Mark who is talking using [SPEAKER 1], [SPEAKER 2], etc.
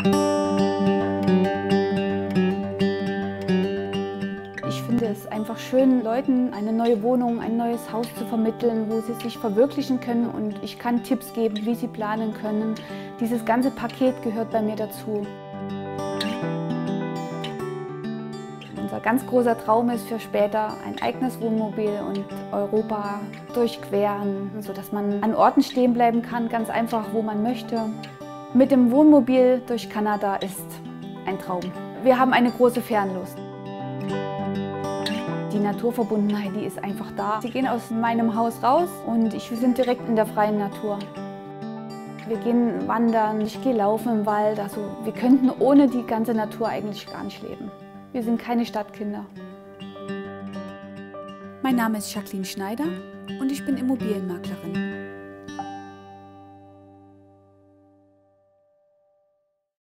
[SPEAKER 1] Ich finde es einfach schön, Leuten eine neue Wohnung, ein neues Haus zu vermitteln, wo sie sich verwirklichen können und ich kann Tipps geben, wie sie planen können. Dieses ganze Paket gehört bei mir dazu. Unser ganz großer Traum ist für später ein eigenes Wohnmobil und Europa durchqueren, sodass man an Orten stehen bleiben kann, ganz einfach, wo man möchte. Mit dem Wohnmobil durch Kanada ist ein Traum. Wir haben eine große Fernlust. Die Naturverbundenheit, die ist einfach da. Sie gehen aus meinem Haus raus und ich, wir sind direkt in der freien Natur. Wir gehen wandern, ich gehe laufen im Wald. Also wir könnten ohne die ganze Natur eigentlich gar nicht leben. Wir sind keine Stadtkinder.
[SPEAKER 2] Mein Name ist Jacqueline Schneider und ich bin Immobilienmaklerin.